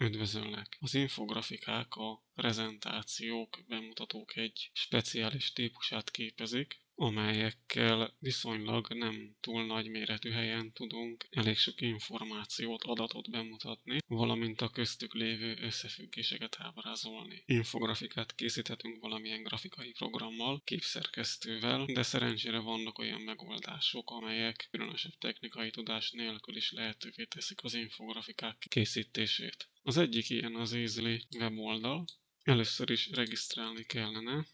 Üdvözöllek! Az infografikák a prezentációk, bemutatók egy speciális típusát képezik, amelyekkel viszonylag nem túl nagy méretű helyen tudunk elég sok információt, adatot bemutatni, valamint a köztük lévő összefüggéseket ábrázolni. Infografikát készíthetünk valamilyen grafikai programmal, képszerkesztővel, de szerencsére vannak olyan megoldások, amelyek különösebb technikai tudás nélkül is lehetővé teszik az infografikák készítését. Az egyik ilyen az Easily weboldal. Először is regisztrálni kellene,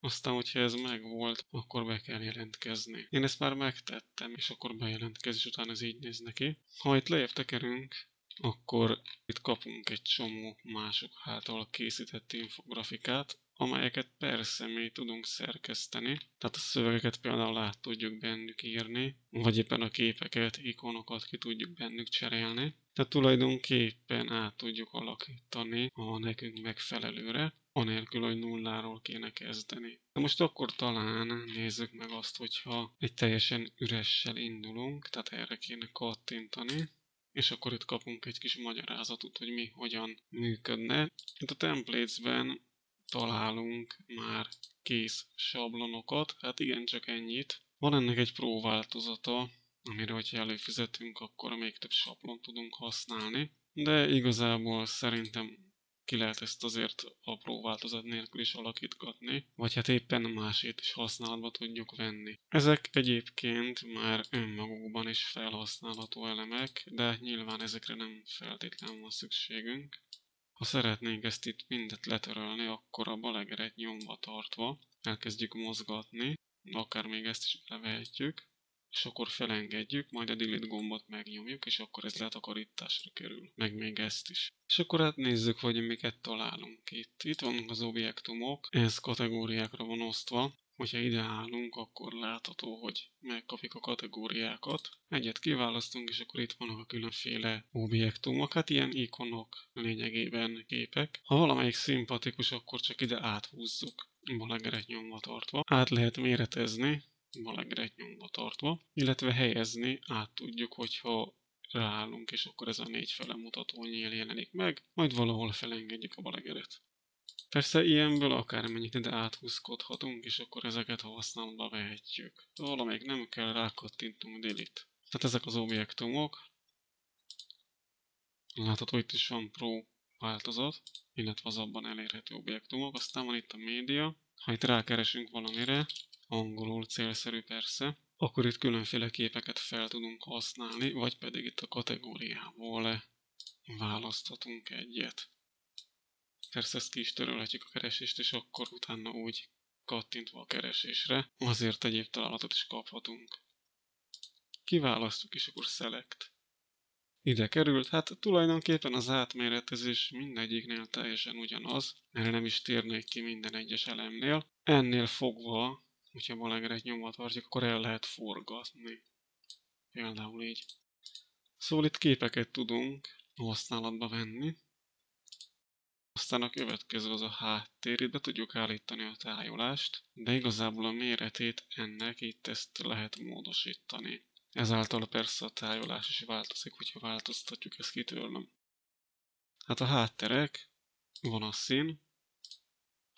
aztán, hogyha ez megvolt, akkor be kell jelentkezni. Én ezt már megtettem, és akkor bejelentkezés után ez így néz neki. Ha itt lejjebb tekerünk, akkor itt kapunk egy csomó mások által készített infografikát, amelyeket persze mi tudunk szerkeszteni, tehát a szövegeket például át tudjuk bennük írni, vagy éppen a képeket, ikonokat ki tudjuk bennük cserélni. Tehát tulajdonképpen át tudjuk alakítani a nekünk megfelelőre, anélkül, hogy nulláról kéne kezdeni. De most akkor talán nézzük meg azt, hogyha egy teljesen üressel indulunk, tehát erre kéne kattintani, és akkor itt kapunk egy kis magyarázatot, hogy mi hogyan működne. Itt a templates-ben találunk már kész sablonokat, hát igen, csak ennyit. Van ennek egy pró változata, amire, hogyha előfizetünk, akkor még több sablon tudunk használni. De igazából szerintem ki lehet ezt azért apró változat nélkül is alakítgatni, vagy hát éppen másét is használatba tudjuk venni. Ezek egyébként már önmagukban is felhasználható elemek, de nyilván ezekre nem feltétlenül van szükségünk. Ha szeretnénk ezt itt mindet letörölni, akkor a balegeret nyomva tartva elkezdjük mozgatni, akár még ezt is levehetjük, és akkor felengedjük, majd a delete gombot megnyomjuk, és akkor ez letakarításra kerül, meg még ezt is. És akkor hát nézzük, hogy miket találunk itt. Itt vannak az objektumok, ez kategóriákra van osztva, hogyha ide állunk, akkor látható, hogy megkapjuk a kategóriákat. Egyet kiválasztunk, és akkor itt vannak a különféle objektumok, hát ilyen ikonok lényegében képek. Ha valamelyik szimpatikus, akkor csak ide áthúzzuk balegeret nyomva tartva. Át lehet méretezni, malegret nyomva tartva, illetve helyezni át tudjuk, hogyha ráállunk, és akkor ez a négy fele mutató nyíl jelenik meg, majd valahol felengedjük a balegeret. Persze ilyenből akármennyit ide áthúzkodhatunk, és akkor ezeket használatba vehetjük. Valamelyik nem kell, rákattintunk delete. Tehát ezek az objektumok. Látható, itt is van Pro változat, illetve az abban elérhető objektumok. Aztán van itt a média. Ha itt rákeresünk valamire, angolul célszerű persze, akkor itt különféle képeket fel tudunk használni, vagy pedig itt a kategóriából választhatunk egyet. Persze ezt ki is törölhetjük a keresést, és akkor utána úgy kattintva a keresésre, azért egyéb találatot is kaphatunk. Kiválasztjuk, és akkor select. Ide került, hát tulajdonképpen az átméretezés mindegyiknél teljesen ugyanaz, erre nem is térnék ki minden egyes elemnél. Ennél fogva hogyha balegeret nyomva tartjuk, akkor el lehet forgatni. Például így. Szóval itt képeket tudunk használatba venni. Aztán a következő az a háttér, itt be tudjuk állítani a tájolást, de igazából a méretét ennek itt ezt lehet módosítani. Ezáltal persze a tájolás is változik, hogyha változtatjuk ezt kitőlem. Hát a hátterek, van a szín,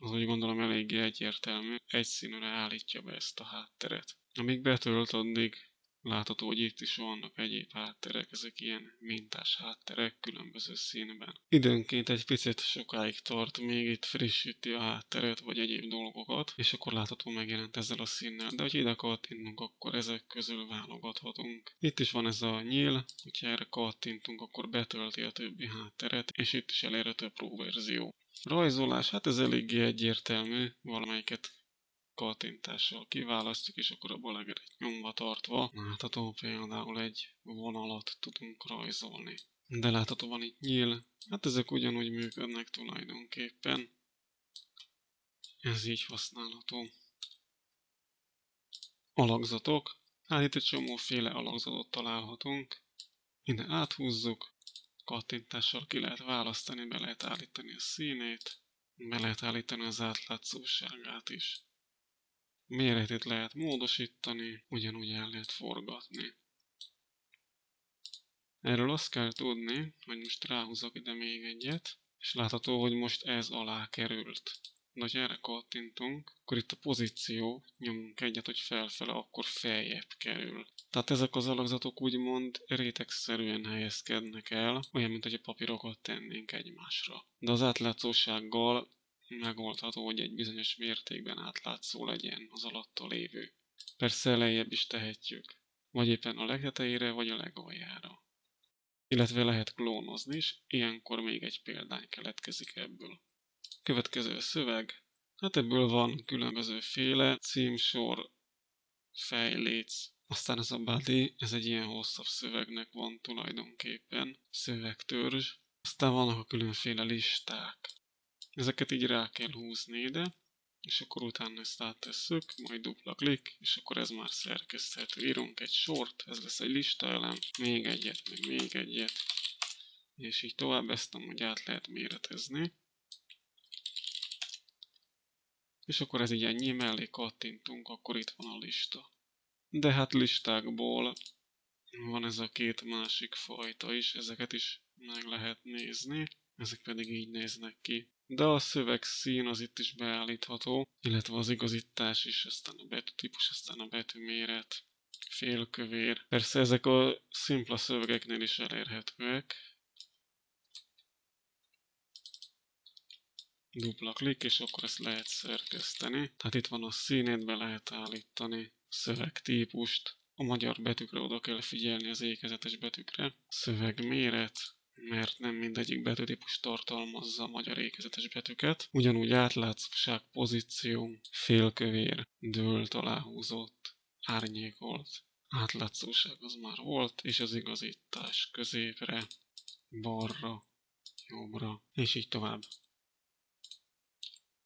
az úgy gondolom eléggé egyértelmű, egy színűre állítja be ezt a hátteret. Amíg betölt, addig látható, hogy itt is vannak egyéb hátterek, ezek ilyen mintás hátterek különböző színben. Időnként egy picit sokáig tart, még itt frissíti a hátteret, vagy egyéb dolgokat, és akkor látható megjelent ezzel a színnel, de hogy ide kattintunk, akkor ezek közül válogathatunk. Itt is van ez a nyíl, hogyha erre kattintunk, akkor betölti a többi hátteret, és itt is elérhető a Pro verzió. Rajzolás, hát ez eléggé egyértelmű, valamelyiket kattintással kiválasztjuk, és akkor a balegeret nyomva tartva látható például egy vonalat tudunk rajzolni. De látható van itt nyíl, hát ezek ugyanúgy működnek tulajdonképpen. Ez így használható. Alakzatok, hát itt egy csomóféle alakzatot találhatunk. Ide áthúzzuk, kattintással ki lehet választani, be lehet állítani a színét, be lehet állítani az átlátszóságát is. Méretét lehet módosítani, ugyanúgy el lehet forgatni. Erről azt kell tudni, hogy most ráhúzok ide még egyet, és látható, hogy most ez alá került. Ha erre kattintunk, akkor itt a pozíció, nyomunk egyet, hogy felfele, akkor feljebb kerül. Tehát ezek az alakzatok úgymond rétegszerűen helyezkednek el, olyan, mint hogy a papírokat tennénk egymásra. De az átlátszósággal megoldható, hogy egy bizonyos mértékben átlátszó legyen az alatta lévő. Persze lejjebb is tehetjük, vagy éppen a leghetejére, vagy a legaljára. Illetve lehet klónozni is, ilyenkor még egy példány keletkezik ebből. Következő szöveg. Hát ebből van különböző féle címsor, fejléc, aztán ez a body, ez egy ilyen hosszabb szövegnek van tulajdonképpen, szövegtörzs. Aztán vannak a különféle listák. Ezeket így rá kell húzni ide, és akkor utána ezt áttesszük, majd dupla klik, és akkor ez már szerkeszthető. Írunk egy sort, ez lesz egy listaelem, még egyet, meg még egyet, és így tovább ezt amúgy át lehet méretezni. És akkor ez így ennyi mellé kattintunk, akkor itt van a lista. De hát listákból van ez a két másik fajta is, ezeket is meg lehet nézni, ezek pedig így néznek ki. De a szövegszín az itt is beállítható, illetve az igazítás is, aztán a betűtípus, aztán a betűméret, félkövér. Persze ezek a szimpla szövegeknél is elérhetőek, dupla klik, és akkor ezt lehet szerkeszteni. Tehát itt van a színét, be lehet állítani, szövegtípust, a magyar betűkre oda kell figyelni az ékezetes betűkre, szövegméret, mert nem mindegyik betűtípus tartalmazza a magyar ékezetes betűket. Ugyanúgy átlátszóság, pozíció, félkövér, dőlt, aláhúzott, árnyékolt, átlátszóság az már volt, és az igazítás középre, balra, jobbra, és így tovább.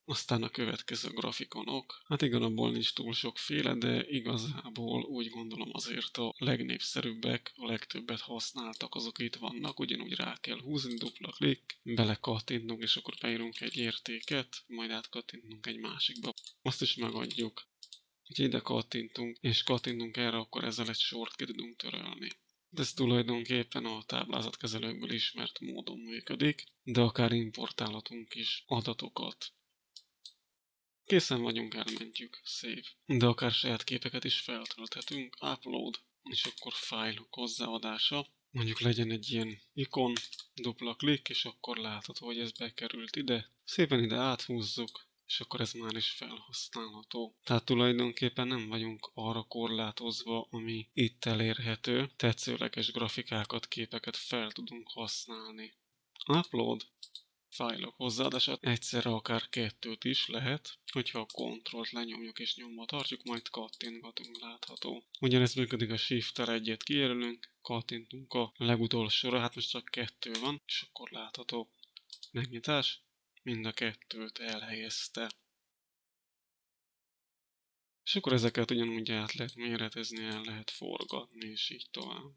Aztán a következő grafikonok. Hát igazából nincs túl sokféle, de igazából úgy gondolom azért a legnépszerűbbek, a legtöbbet használtak, azok itt vannak, ugyanúgy rá kell húzni, dupla klik, belekattintunk, és akkor beírunk egy értéket, majd átkattintunk egy másikba. Azt is megadjuk. hogy ide kattintunk, és kattintunk erre, akkor ezzel egy sort ki tudunk törölni. De ez tulajdonképpen a táblázatkezelőkből ismert módon működik, de akár importálhatunk is adatokat Készen vagyunk, elmentjük. Save. De akár saját képeket is feltölthetünk. Upload. És akkor fájlok hozzáadása. Mondjuk legyen egy ilyen ikon, dupla klik, és akkor látható, hogy ez bekerült ide. Szépen ide áthúzzuk, és akkor ez már is felhasználható. Tehát tulajdonképpen nem vagyunk arra korlátozva, ami itt elérhető. Tetszőleges grafikákat, képeket fel tudunk használni. Upload fájlok hozzáadása egyszerre akár kettőt is lehet, hogyha a kontrollt lenyomjuk és nyomva tartjuk, majd kattintgatunk látható. Ugyanez működik a shift egyet kijelölünk, kattintunk a legutolsóra, hát most csak kettő van, és akkor látható. Megnyitás, mind a kettőt elhelyezte. És akkor ezeket ugyanúgy át lehet méretezni, el lehet forgatni, és így tovább.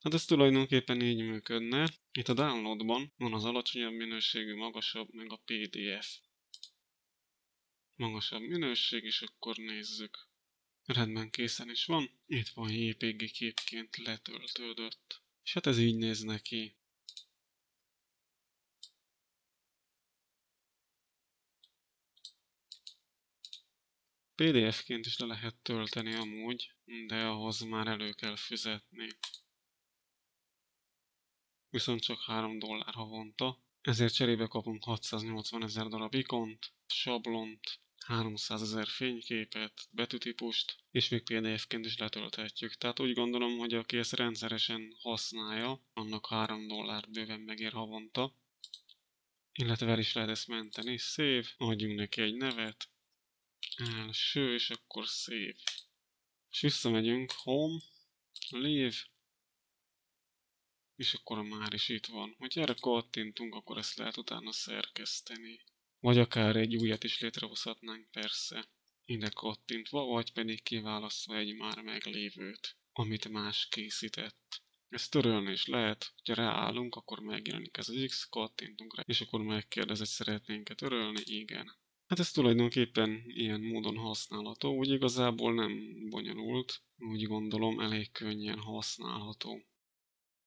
Hát ez tulajdonképpen így működne. Itt a downloadban van az alacsonyabb minőségű, magasabb, meg a PDF. Magasabb minőség, és akkor nézzük. Rendben készen is van. Itt van JPG képként letöltődött. És hát ez így néz neki. PDF-ként is le lehet tölteni amúgy, de ahhoz már elő kell fizetni viszont csak 3 dollár havonta, ezért cserébe kapunk 680 ezer darab ikont, sablont, 300 ezer fényképet, betűtípust, és még PDF-ként is letölthetjük. Tehát úgy gondolom, hogy aki ezt rendszeresen használja, annak 3 dollár bőven megér havonta. Illetve el is lehet ezt menteni. Save, adjunk neki egy nevet, első, és akkor save. És visszamegyünk, home, leave, és akkor már is itt van. Hogy erre kattintunk, akkor ezt lehet utána szerkeszteni. Vagy akár egy újat is létrehozhatnánk persze. Ide kattintva, vagy pedig kiválasztva egy már meglévőt, amit más készített. Ezt törölni is lehet, ha ráállunk, akkor megjelenik ez az X, kattintunk rá, és akkor megkérdez, hogy szeretnénk-e törölni, igen. Hát ez tulajdonképpen ilyen módon használható, úgy igazából nem bonyolult, úgy gondolom elég könnyen használható.